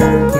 Thank you.